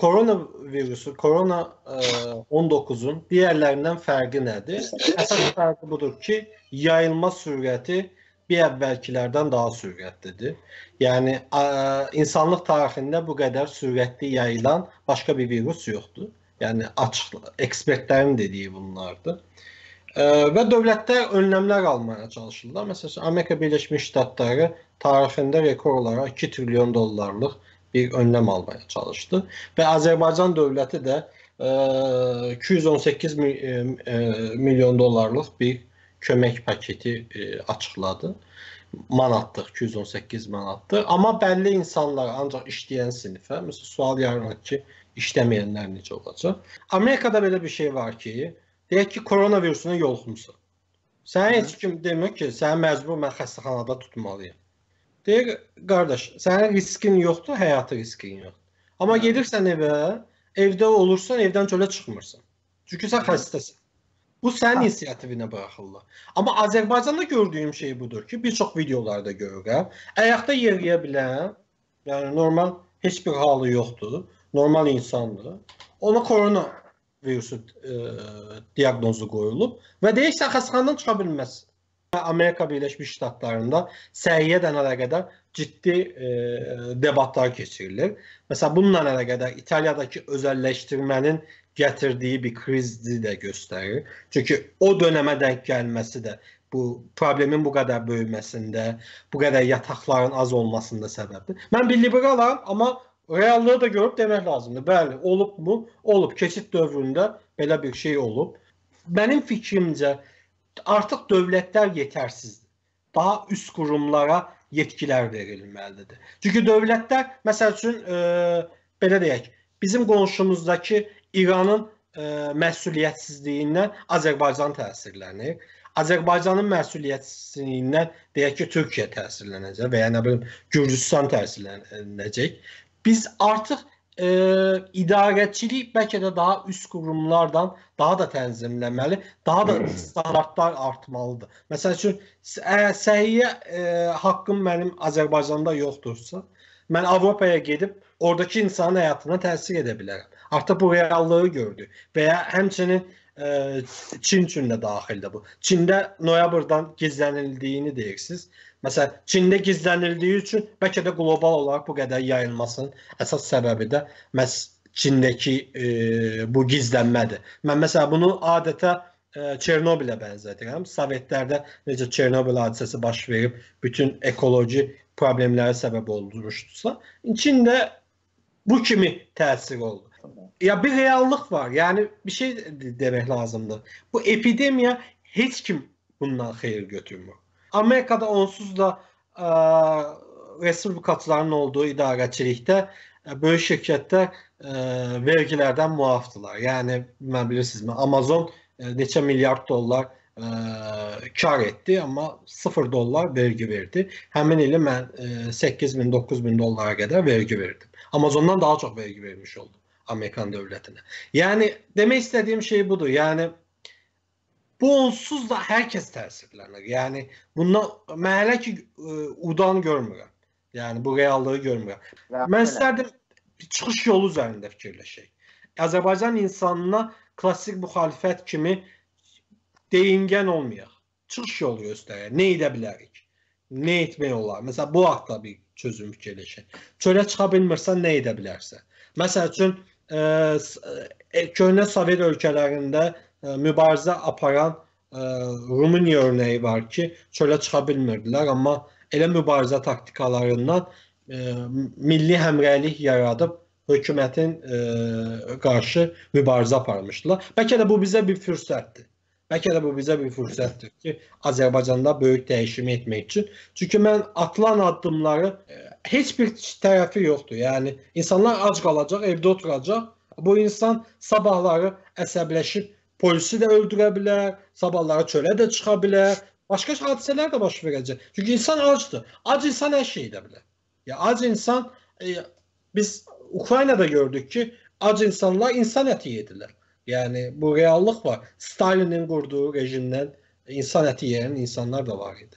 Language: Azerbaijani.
koronavirüsü, korona e, 19'un diğerlerinden fərqi nədir? Əsas fərqi budur ki, yayılma sürəti bir əvvəlkilərdən daha sürətlidir. Yəni ə, insanlıq tarixində bu qədər sürətli yayılan başqa bir virus yoxdur. Yəni açıq ekspertlərin dediyi bunlardır. Ə, və dövlətlər önləmlər almaya çalışırlar. Məsələn, Amerika Birləşmiş Ştatları tarixində rekor olaraq 2 trilyon dollarlıq bir önlem almaya çalıştı. Ve Azerbaycan devleti de e, 218 mi, e, e, milyon dolarlık bir kömek paketi e, açıkladı. Manattır, 218 manattır. Ama belli insanlar ancak işleyen sınıfa, mesela sual yaranır ki, işlemeyenler necə olacaq? Amerikada belə bir şey var ki, deyək ki, koronavirusuna yoluxmusan. Sənə heç kim demir ki, səni məcbur mən xəstəxanada tutmalıyam. Deyir, qardaş, sənin riskin yoxdur, həyatı riskin yoxdur. Amma gedirsən evə, evdə olursan, evdən çölə çıxmırsan. Çünki sən xəstəsən. Bu sənin inisiativinə buraxırlar. Amma Azərbaycanda gördüyüm şey budur ki, bir çox videolarda görürəm. Ayaqda yeriyə bilən, yəni normal heç bir halı yoxdur, normal insandır. Ona korona virusu e, diaqnozu qoyulub və deyirsən xəstəxanadan çıxa bilməz. Amerika Birleşmiş Ştatlarında səhiyyə əlaqədar ciddi e, debatlar keçirilir. Məsələn, bununla əlaqədar İtaliyadakı özəlləşdirmənin gətirdiyi bir krizi də göstərir. Çünki o dönəmə denk gəlməsi də bu problemin bu qədər böyüməsində, bu qədər yataqların az olmasında səbəbdir. Mən bir liberalam, amma reallığı da görüb demək lazımdır. Bəli, olubmu? Olub. Keçid dövründə belə bir şey olub. Mənim fikrimcə artıq dövlətlər yetərsizdir. Daha üst qurumlara yetkilər verilməlidir. Çünki dövlətlər məsəl üçün e, belə deyək, bizim qonşumuzdakı İranın e, məsuliyyətsizliyindən Azərbaycan təsirlənir. Azərbaycanın məsuliyyətsizliyindən deyək ki, Türkiyə təsirlənəcək və ya nə bilim Gürcüstan təsirlənəcək. Biz artıq e, idarəçilik bəlkə də daha üst qurumlardan daha da tənzimləməli, daha da standartlar artmalıdır. Məsəl üçün səhiyyə e, haqqım mənim Azərbaycanda yoxdursa, mən Avropaya gedib oradakı insanın həyatına təsir edə bilərəm. Artıq bu reallığı gördük və ya həmçinin e, Çin üçün də daxildir bu. Çində noyabrdan gizlənildiyini deyirsiniz. Məsələn, Çində gizlənildiyi üçün bəlkə də qlobal olaraq bu qədər yayılmasının əsas səbəbi də məhz Çindəki e, bu gizlənmədir. Mən məsələn bunu adətə e, Çernobilə bənzədirəm. Sovetlərdə necə Çernobil hadisəsi baş verib bütün ekoloji problemlərə səbəb olmuşdusa, Çində bu kimi təsir oldu. Ya bir reallıq var. Yəni bir şey demək lazımdır. Bu epidemiya heç kim bundan xeyir götürmür. Amerikada onsuz da ə, respublikaçıların olduğu idarəçilikdə ə, böyük şirkətlər ə, vergilərdən muafdılar. Yəni mən bilirsinizmi, Amazon ə, neçə milyard dollar ə, kar etdi, amma 0 dollar vergi verdi. Həmin ili mən 8 min, 9 min dollara qədər vergi verdim. Amazondan daha çox vergi vermiş oldum Amerikan dövlətinə. Yəni demək istədiyim şey budur. Yəni bu onsuz da hər kəs təsirlənir. Yəni bundan mən hələ ki ə, e, udan görmürəm. Yəni bu reallığı görmürəm. Mən istərdim çıxış yolu üzərində fikirləşək. Azərbaycan insanına klassik müxalifət kimi deyingən olmayaq. Çıxış yolu göstərək. Nə edə bilərik? Nə etmək olar? Məsələn, bu haqda bir çözüm fikirləşək. Çölə çıxa bilmirsən, nə edə bilərsən? Məsəl üçün, köhnə Sovet ölkələrində mübarizə aparan ə, Rumıniya örneği var ki, çölə çıxa bilmirdilər, amma elə mübarizə taktikalarından milli həmrəylik yaradıb hökumətin qarşı mübarizə aparmışdılar. Bəlkə də bu bizə bir fürsətdir. Bəlkə də bu bizə bir fürsətdir ki, Azərbaycanda böyük dəyişim etmək üçün. Çünki mən atılan addımları ə, heç bir tərəfi yoxdur. Yəni insanlar ac qalacaq, evdə oturacaq. Bu insan sabahları əsəbləşib polisi də öldürə bilər, sabahları çölə də çıxa bilər. Başqa hadisələr də baş verəcək. Çünki insan acdır. Ac insan hər şey edə bilər. Ya ac insan e, biz Ukraynada gördük ki, ac insanlar insan əti yedirlər. Yəni bu reallıq var. Stalinin qurduğu rejimdən insan əti yeyən insanlar da var idi.